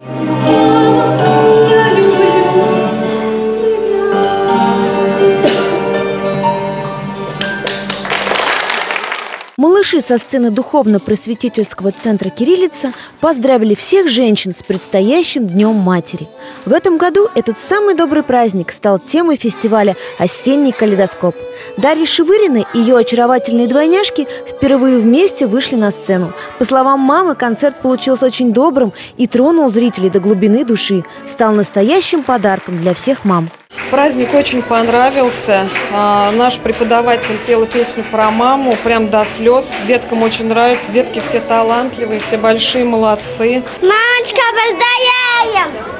Я Малыши со сцены Духовно-просветительского центра «Кириллица» поздравили всех женщин с предстоящим Днем Матери. В этом году этот самый добрый праздник стал темой фестиваля «Осенний калейдоскоп». Дарья Шевырина и ее очаровательные двойняшки впервые вместе вышли на сцену. По словам мамы, концерт получился очень добрым и тронул зрителей до глубины души. Стал настоящим подарком для всех мам. Праздник очень понравился. А, Наш преподаватель пела песню про маму, прям до слез. Деткам очень нравится. Детки все талантливые, все большие, молодцы. Мамочка, поздравляем!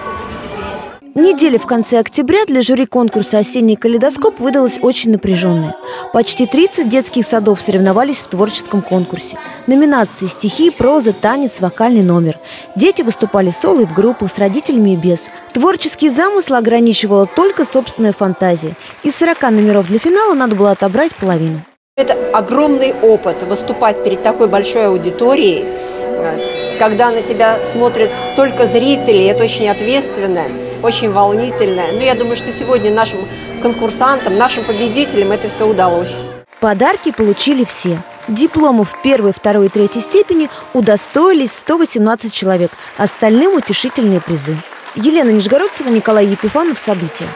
Неделя в конце октября для жюри конкурса «Осенний калейдоскоп» выдалась очень напряженная. Почти 30 детских садов соревновались в творческом конкурсе. Номинации «Стихи», «Проза», «Танец», «Вокальный номер». Дети выступали соло и в группах с родителями и без. Творческий замысел ограничивала только собственная фантазия. Из 40 номеров для финала надо было отобрать половину. Это огромный опыт выступать перед такой большой аудиторией, э, когда на тебя смотрит столько зрителей, это очень ответственно, очень волнительно. Но я думаю, что сегодня нашим конкурсантам, нашим победителям это все удалось. Подарки получили все. Дипломов первой, второй и третьей степени удостоились 118 человек, остальным утешительные призы. Елена Нижегородцева, Николай Епифанов. События.